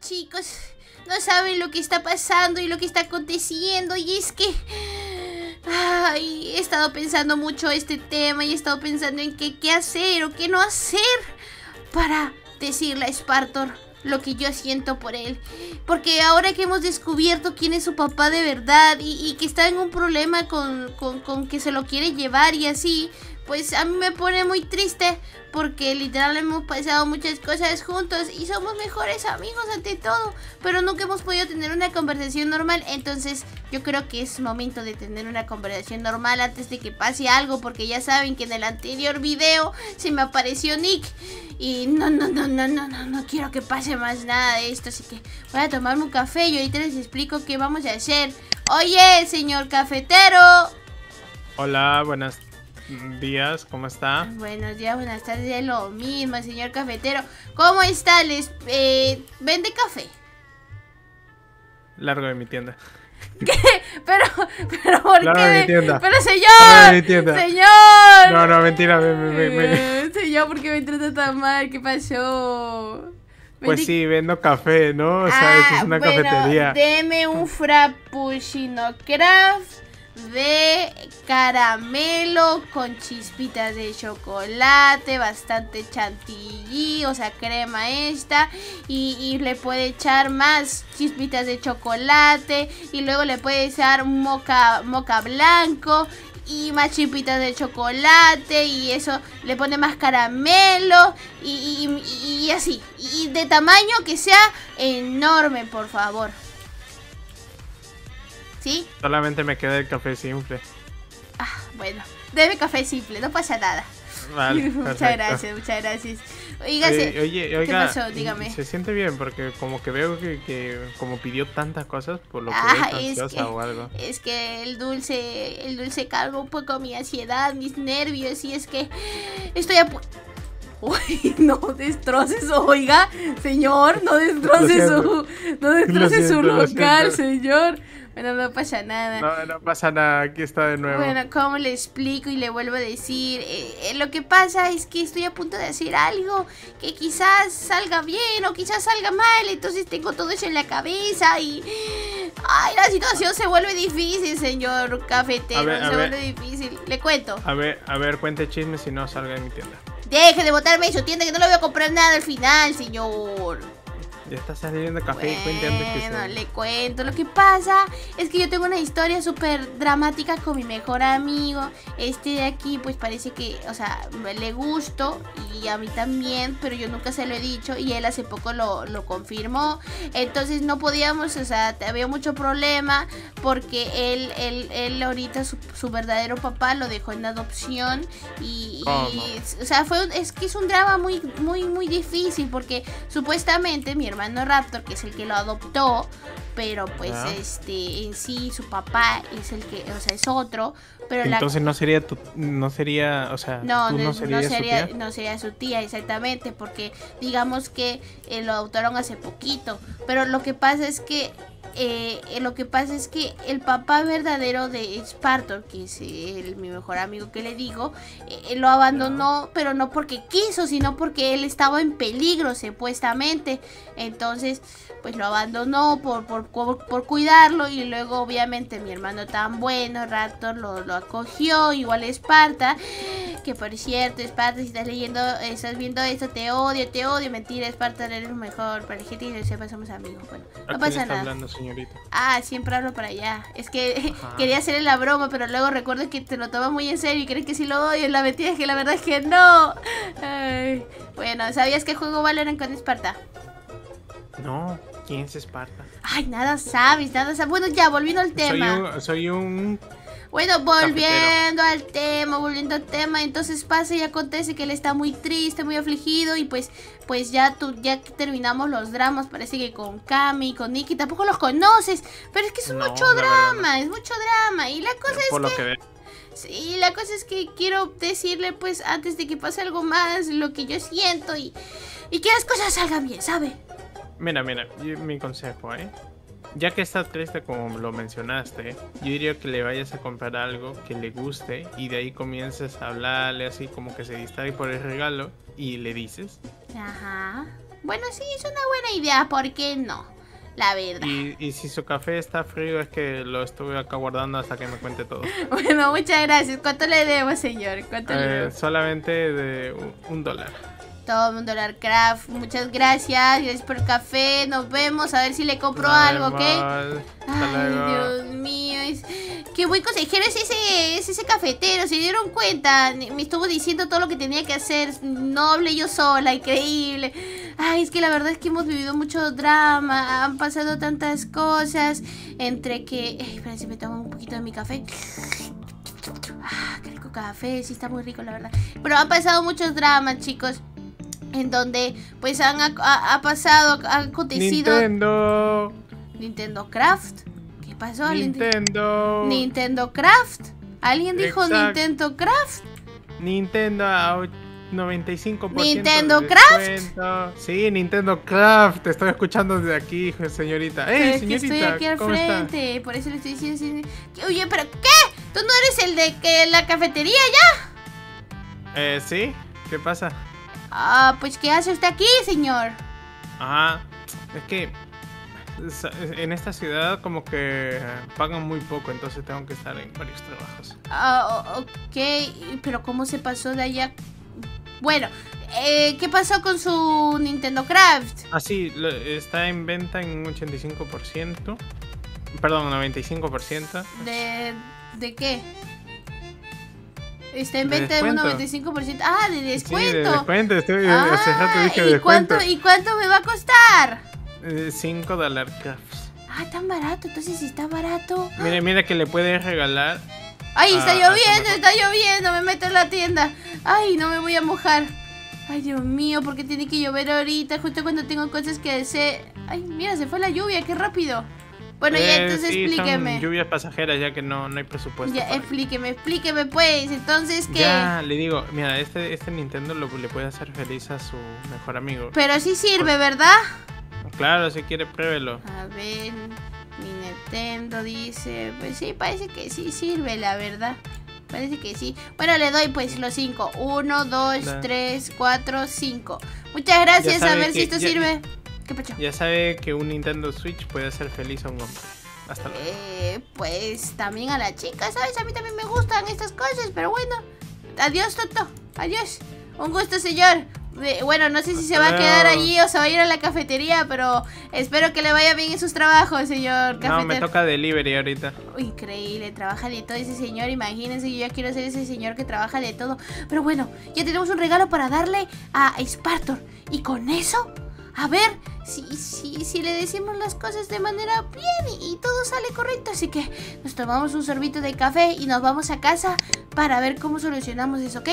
Chicos, no saben lo que está pasando y lo que está aconteciendo. Y es que... He estado pensando mucho este tema y he estado pensando en qué, qué hacer o qué no hacer para decirle a Spartor lo que yo siento por él. Porque ahora que hemos descubierto quién es su papá de verdad y, que está en un problema con, con, con que se lo quiere llevar y así, pues a mí me pone muy triste porque literal hemos pasado muchas cosas juntos y somos mejores amigos ante todo, pero nunca hemos podido tener una conversación normal, entonces yo creo que es momento de tener una conversación normal antes de que pase algo porque ya saben que en el anterior video se me apareció Nick y no, no, no, no, no, no, no quiero que pase más nada de esto, así que voy a tomarme un café y ahorita les explico qué vamos a hacer. Oye, señor cafetero. Hola, buenas días, ¿cómo está? Buenos días, buenas tardes, lo mismo, señor cafetero. ¿Cómo está? ¿Les eh, vende café? Largo de mi tienda. ¿Qué? Pero, pero, ¿por Largo qué? de mi tienda. Pero, Largo de señor, mi tienda. señor. No, no, mentira, me, me- me- me- Eh, Señor, ¿por qué me trata tan mal? ¿Qué pasó? Pues sí, vendo café, ¿no? O sea, esto es Ah, una bueno, cafetería. Deme un frappuccino craft de caramelo con chispitas de chocolate, bastante chantilly, o sea, crema esta. Y, y le puede echar más chispitas de chocolate. Y luego le puede echar moca, moca blanco. Y más chispitas de chocolate. Y eso le pone más caramelo. Y, y- y así. Y de tamaño que sea enorme, por favor. ¿Sí? Solamente me queda el café simple. Ah, bueno. Debe café simple, no pasa nada. Vale, muchas gracias, muchas gracias. Oígase. Oye, oye, oiga, pasó? Dígame. Se siente bien porque como que veo que, que como pidió tantas cosas por lo que Ah, es que- o algo. Es que el dulce, el dulce calma un poco mi ansiedad, mis nervios y es que estoy a pu- Uy, no destroces, oiga, señor, no destroce Lo su, no destroce siento, su lo local, señor. Bueno, no pasa nada. No, no pasa nada, aquí está de nuevo. Bueno, ¿cómo le explico y le vuelvo a decir? Eh, eh, lo que pasa es que estoy a punto de hacer algo que quizás salga bien o quizás salga mal, entonces tengo todo eso en la cabeza y... Ay, la situación se vuelve difícil, señor cafetero, ver, se ver. vuelve difícil. Le cuento. A ver, a ver, cuente chisme si no salga de mi tienda. Deje de botarme en su tienda que no le voy a comprar nada al final, señor. Ya está saliendo café, cuente antes que Bueno, se... le cuento. Lo que pasa es que yo tengo una historia súper dramática con mi mejor amigo. Este de aquí, pues parece que, o sea, le gusto y a mí también, pero yo nunca se lo he dicho y él hace poco lo, lo confirmó. Entonces no podíamos, o sea, había mucho problema porque él, él, él ahorita su, su verdadero papá lo dejó en adopción y, y, o sea, fue un- es que es un drama muy, muy, muy difícil porque supuestamente mi hermano Raptor, que es el que lo adoptó, pero pues Ya. este en sí su papá es el que, o sea, es otro, pero la Entonces no sería tu, no sería, o sea, no, no, no no serías su sería, tía? no sería su tía, exactamente, porque digamos que eh, lo adoptaron hace poquito. Pero lo que pasa es que eh, lo que pasa es que el papá verdadero de Spartor, que es el- mi mejor amigo que le digo, eh, lo abandonó, pero no porque quiso, sino porque él estaba en peligro, supuestamente. Entonces, pues lo abandonó por, por, por, por cuidarlo y luego obviamente mi hermano tan bueno, Raptor, lo, lo acogió, igual Esparta, que por cierto, Esparta, si estás leyendo, estás viendo esto, te odio, te odio, mentira, Esparta, eres mejor, para que te sepa, somos amigos, bueno, ¿A no pasa nada. hablando, señorita? Ah, siempre hablo para allá. Es que Ajá. quería hacerle la broma, pero luego recuerdo que te lo toma muy en serio y crees que sí lo odio. La mentira es que la verdad es que no. Ay. Bueno, ¿sabías que juego Valorant con Esparta? No, ¿quién es Esparta? Ay, nada sabes, nada sabes. Bueno, ya, volviendo al Soy tema. un, soy un... Bueno, volviendo al tema, volviendo al tema, entonces pasa y acontece que él está muy triste, muy afligido y pues pues ya tú ya que terminamos los dramas, parece que con Cami, con Nikki tampoco los conoces, pero es que es No, mucho no. drama, es mucho drama y la cosa es Por lo que. Sí, la cosa es que quiero decirle, pues, antes de que pase algo más, lo que yo siento y, y que las cosas salgan bien, ¿sabe? Mira, mira, yo- mi consejo, ¿eh? Ya que está triste como lo mencionaste, yo diría que le vayas a comprar algo que le guste y de ahí comiences a hablarle así como que se distrae por el regalo y le dices. Ajá. Bueno, sí, es una buena idea, ¿por qué no? La verdad. Y, y si su café está frío es que lo estuve acá guardando hasta que me cuente todo. Bueno, muchas gracias. ¿Cuánto le debo, señor? ¿Cuánto le Eh, debo? solamente de un, un dólar. Todo un dólar craft. Muchas gracias. Gracias por el café. Nos vemos. A ver si le compro algo, ¿ok? mal. Ay. Dios mío. Es... Qué buen consejero es ese, es ese cafetero. Se dieron cuenta. Me estuvo diciendo todo lo que tenía que hacer. No hablé yo sola. Increíble. Ay, es que la verdad es que hemos vivido mucho drama. Han pasado tantas cosas. Entre que. Ay, espérense, me tomo un poquito de mi café. Ah, qué rico café. Sí, está muy rico, la verdad. Pero han pasado muchos dramas, chicos. En donde, pues, han ha, ha pasado, ha acontecido. Nintendo. Nintendo Craft. ¿Qué pasó? ¿Alguien di- Nintendo. Nintendo Craft. ¿Alguien dijo Exacto. Nintendo Craft? Nintendo a och- 95%. ¿Nintendo de Craft? Sí, Nintendo Craft. Te estoy escuchando desde aquí, señorita. Pero ¡Eh, es que señorita! estoy aquí al frente. Por eso le estoy diciendo. Oye, ¿pero qué? ¿Tú no eres el de que la cafetería ya? Eh, ¿sí? ¿Qué pasa? Ah, pues ¿qué hace usted aquí, señor? Ajá. Es que en esta ciudad como que pagan muy poco, entonces tengo que estar en varios trabajos. Ah, ok, pero ¿cómo se pasó de allá? Bueno, eh, ¿qué pasó con su Nintendo Craft? Ah, sí, lo- está en venta en un 85%. Perdón, 95%. ¿De, de qué? Está en venta de un descuento. 95%. Ah, de Sí, de descuento. descuento. Estoy, hace rato Ah, dije ¿y descuento. cuánto, ¿Y cuánto me va a costar? 5 dólares crafts. Ah, tan barato, entonces sí está barato. Mire, mira que le puedes regalar. Ay, está Ah, lloviendo, está lloviendo, me meto en la tienda. Ay, no me voy a mojar. Ay, Dios mío, ¿por qué tiene que llover ahorita? Justo cuando tengo cosas que hacer. Ay, mira, se fue la lluvia, qué rápido. Bueno, ya, Eh, entonces sí, explíqueme. Son lluvias pasajeras ya que no, no hay presupuesto. Ya, explíqueme, explíqueme pues. Entonces, ¿qué? Ya, le digo, mira, este, este Nintendo lo, le puede hacer feliz a su mejor amigo. Pero sí sirve, ¿verdad? Claro, si quiere, pruébelo. A ver, mi Nintendo dice, pues sí, parece que sí sirve, la verdad. Parece que sí. Bueno, le doy pues los cinco. Uno, dos, Da. tres, cuatro, cinco. Muchas gracias. Ya A ver si que esto ya- sirve. ¿Qué pacho? Ya sabe que un Nintendo Switch puede hacer feliz a un hombre. Hasta luego. Eh, pues también a la chica, ¿sabes? A mí también me gustan estas cosas, pero bueno. Adiós, Toto. Adiós. Un gusto, señor. Eh, bueno, no sé si se va a quedar allí o se va a ir a la cafetería, pero espero que le vaya bien en sus trabajos, señor no, cafetero. me toca delivery ahorita. Increíble, trabaja de todo ese señor. Imagínense, yo ya quiero ser ese señor que trabaja de todo. Pero bueno, ya tenemos un regalo para darle a Spartor. Y con eso, a ver si, si, si le decimos las cosas de manera bien y, todo sale correcto. Así que nos tomamos un sorbito de café y nos vamos a casa para ver cómo solucionamos eso, ¿ok?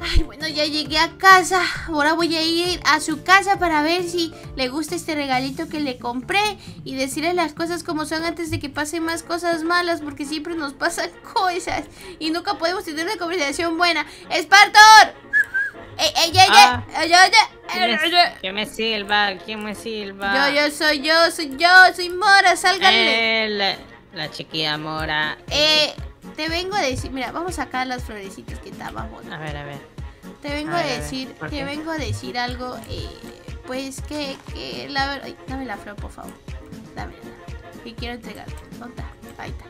Ay, bueno, ya llegué a casa. Ahora voy a ir a su casa para ver si le gusta este regalito que le compré y decirle las cosas como son antes de que pasen más cosas malas, porque siempre nos pasan cosas y nunca podemos tener una conversación buena. ¡Espartor! ¡Ey, ey, ey, Ah. ey! ey, ey, ¿Quién me, silba? ¿Quién me silba? Yo, yo soy yo, soy yo, soy Mora, sálganle. Eh, la, la chiquilla mora. Eh, te vengo a decir, mira, vamos a sacar las florecitas que estaban bonitas. A ver, a ver. Te vengo A a ver, a ver, decir, ¿por te qué? vengo a decir algo, eh, pues que, que la verdad, dame la flor por favor, dámela, que quiero entregarte, ¿dónde está? Ahí está.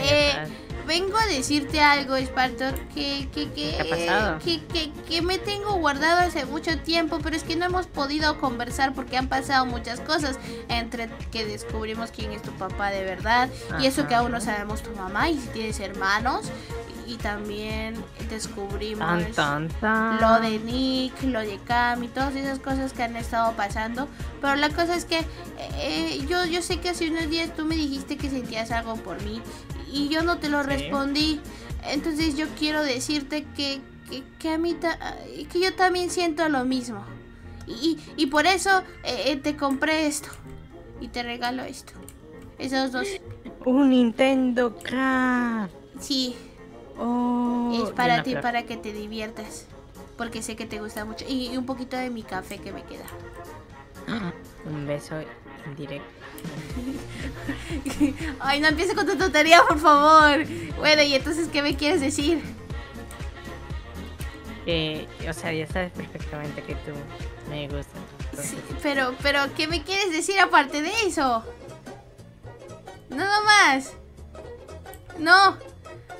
Eh, está. vengo a decirte algo, Spartor, que, que, que, ¿Qué ha pasado? que, que, que me tengo guardado hace mucho tiempo, pero es que no hemos podido conversar porque han pasado muchas cosas, entre que descubrimos quién es tu papá de verdad, y eso que aún no sabemos tu mamá, y si tienes hermanos, y también descubrimos Tan, tan, tan. lo de Nick, lo de Cam y todas esas cosas que han estado pasando. Pero la cosa es que eh, yo, yo sé que hace unos días tú me dijiste que sentías algo por mí y yo no te lo Sí. respondí. Entonces yo quiero decirte que, que, que a mí ta- que yo también siento lo mismo. Y, y por eso eh, eh, te compré esto y te regalo esto. Esos dos. Un Nintendo Craft. Sí, Oh, es para ti, flor. para que te diviertas. Porque sé que te gusta mucho. Y, y un poquito de mi café que me queda. Un beso indirecto. Ay, no empieces con tu tontería, por favor. Bueno, y entonces, ¿qué me quieres decir? Que, o sea, ya sabes perfectamente que tú me gustas. Sí, pero, pero, ¿qué me quieres decir aparte de eso? Nada más. No.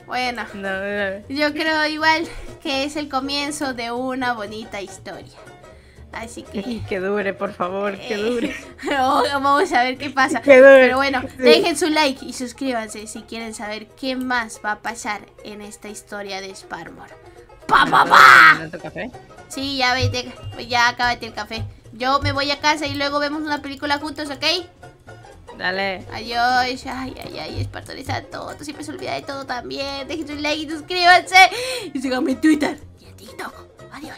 Bueno, No, no, yo creo igual que es el comienzo de una bonita historia. Así que... Que dure, por favor, que dure. Oh, Vamos a ver qué pasa. Que dure. Pero bueno, Sí. dejen su like y suscríbanse si quieren saber qué más va a pasar en esta historia de Sparmore. ¡Pa, pa, pa! ¿No tu café? Sí, ya vete, ya acábate el café. Yo me voy a casa y luego vemos una película juntos, ¿ok? Dale. Adiós. Ay, ay, ay, Espartón está todo. Siempre se olvida de todo también. Dejen su like y suscríbanse. Y síganme en Twitter y. Adiós.